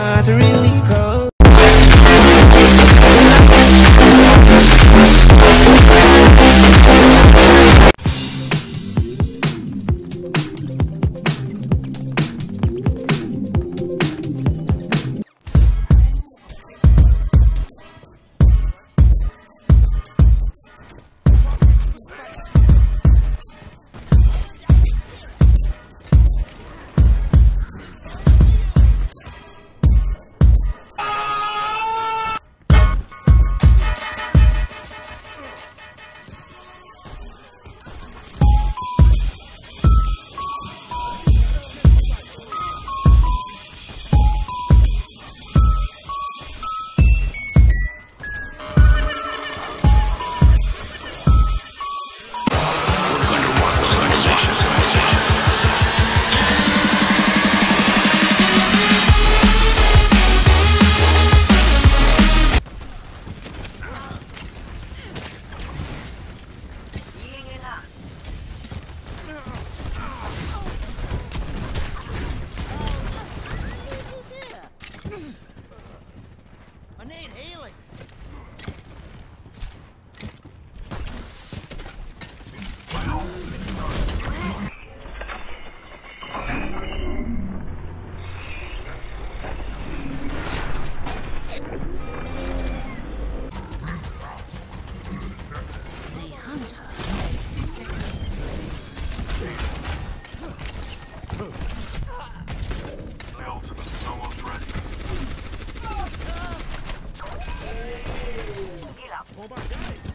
heart's really cold. Oh my god!